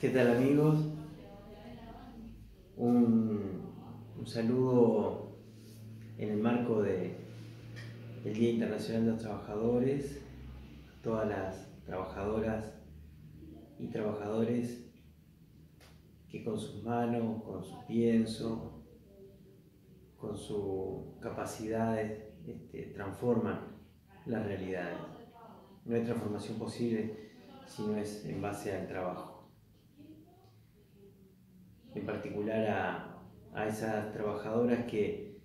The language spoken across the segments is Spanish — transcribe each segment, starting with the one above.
¿Qué tal amigos? Un, saludo en el marco de, Día Internacional de los Trabajadores, a todas las trabajadoras y trabajadores que con sus manos, con su pienso, con su capacidades este, transforman las realidades. No hay transformación posible si no es en base al trabajo. En particular a, a esas trabajadoras que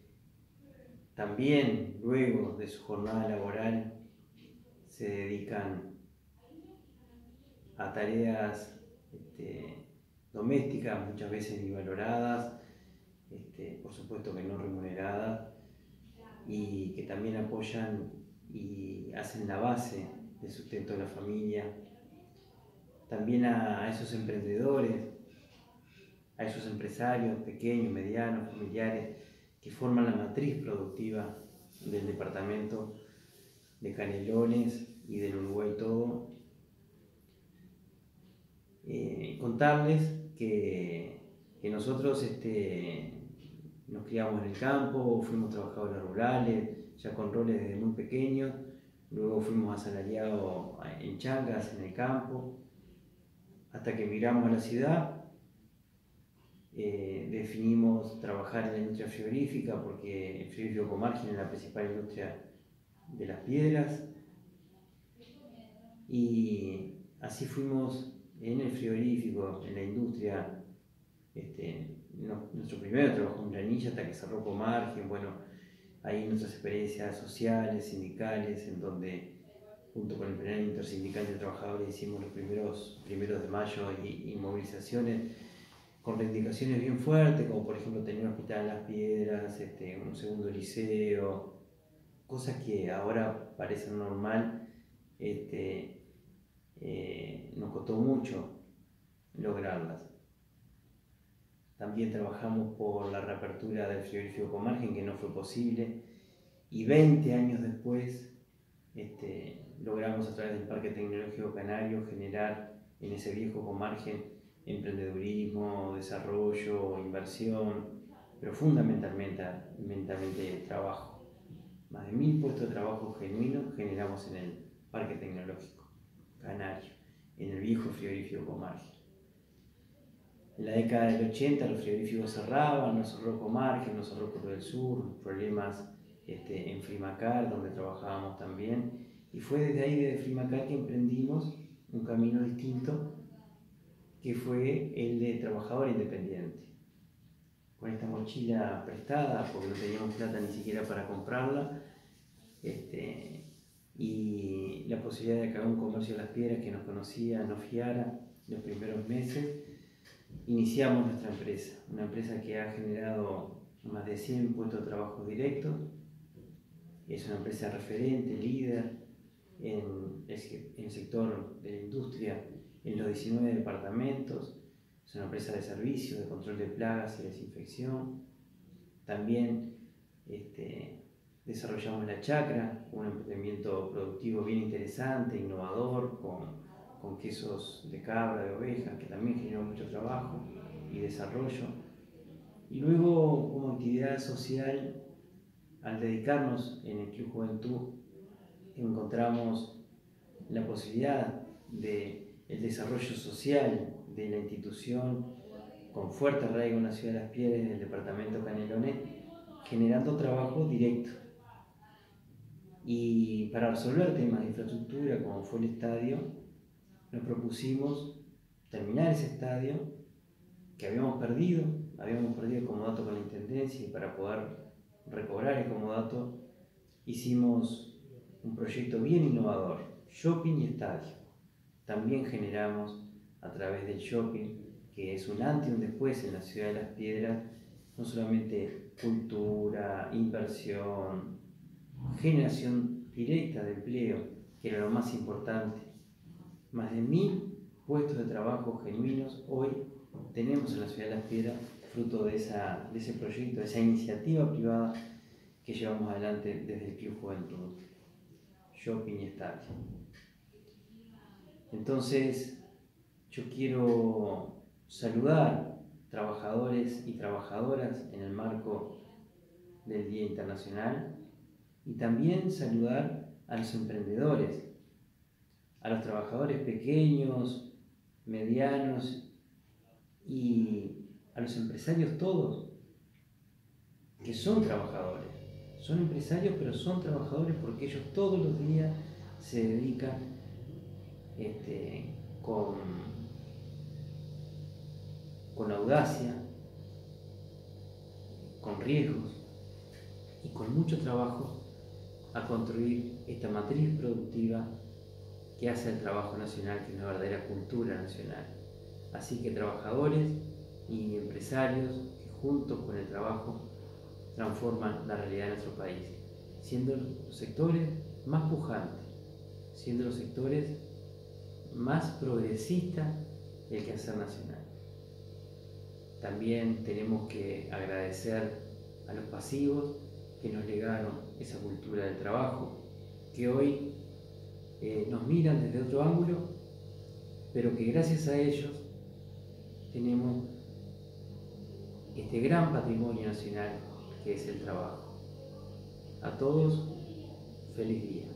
también luego de su jornada laboral se dedican a tareas este, domésticas, muchas veces ni valoradas, este, por supuesto que no remuneradas, y que también apoyan y hacen la base del sustento de la familia. También a, esos emprendedores, a esos empresarios pequeños, medianos, familiares, que forman la matriz productiva del departamento de Canelones y del Uruguay todo. Eh, contarles que, nosotros este, nos criamos en el campo, fuimos trabajadores rurales, ya con roles desde muy pequeños, luego fuimos asalariados en changas, en el campo, hasta que emigramos a la ciudad. Eh, definimos trabajar en la industria frigorífica porque el frigorífico Comargen es la principal industria de las piedras. Y así fuimos en el frigorífico, en la industria, este, nuestro primer trabajo en Granilla hasta que cerró margen, bueno, ahí nuestras experiencias sociales, sindicales, en donde junto con el primer intersindical de trabajadores hicimos los primeros, primeros de mayo y, movilizaciones con reivindicaciones bien fuertes, como por ejemplo tener un hospital en las piedras, este, un segundo liceo, cosas que ahora parecen normal, este, eh, nos costó mucho lograrlas. También trabajamos por la reapertura del frigorífico Comargen, que no fue posible. Y 20 años después este, logramos a través del Parque Tecnológico Canario generar en ese viejo Comargen emprendedurismo, desarrollo, inversión, pero fundamentalmente, fundamentalmente trabajo. Más de mil puestos de trabajo genuinos generamos en el Parque Tecnológico Canario, en el viejo frigorífico Comargen. En la década del 80 los frigoríficos cerraban, nos cerró Comargen, nos cerró Cruz del Sur, problemas este, en Frimacar, donde trabajábamos también. Y fue desde ahí, desde Frimacar, que emprendimos un camino distinto, que fue el de trabajador independiente. Con esta mochila prestada, porque no teníamos plata ni siquiera para comprarla, este, y la posibilidad de que un comercio de las piedras que nos conocía, nos fiara los primeros meses iniciamos nuestra empresa, una empresa que ha generado más de 100 puestos de trabajo directos, es una empresa referente, líder en el sector de la industria en los 19 departamentos, es una empresa de servicios, de control de plagas y desinfección. También este, desarrollamos la chacra, un emprendimiento productivo bien interesante, innovador, con con quesos de cabra, de oveja, que también generó mucho trabajo y desarrollo. Y luego, como actividad social, al dedicarnos en el Club Juventud, encontramos la posibilidad de el desarrollo social de la institución con fuerte arraigo en la ciudad de Las Piedras, en el departamento Canelones, generando trabajo directo. Y para resolver temas de infraestructura, como fue el estadio, nos propusimos terminar ese estadio que habíamos perdido, habíamos perdido el comodato con la Intendencia y para poder recobrar el comodato hicimos un proyecto bien innovador, shopping y estadio. También generamos a través del shopping, que es un antes y un después en la ciudad de Las Piedras, no solamente cultura, inversión, generación directa de empleo, que era lo más importante, más de mil puestos de trabajo genuinos hoy tenemos en la ciudad de Las Piedras, fruto de, esa, de ese proyecto, de esa iniciativa privada que llevamos adelante desde el Club Juventud, Shopping y Estadio. Entonces, yo quiero saludar trabajadores y trabajadoras en el marco del Día Internacional y también saludar a los emprendedores, a los trabajadores pequeños, medianos y a los empresarios todos, que son trabajadores. Son empresarios, pero son trabajadores porque ellos todos los días se dedican este, con, con audacia, con riesgos y con mucho trabajo a construir esta matriz productiva que hace el trabajo nacional, que es una verdadera cultura nacional. Así que trabajadores y empresarios que juntos con el trabajo transforman la realidad de nuestro país, siendo los sectores más pujantes, siendo los sectores más progresistas del quehacer nacional. También tenemos que agradecer a los pasivos que nos legaron esa cultura del trabajo, que hoy eh, nos miran desde otro ángulo, pero que gracias a ellos tenemos este gran patrimonio nacional que es el trabajo. A todos, feliz día.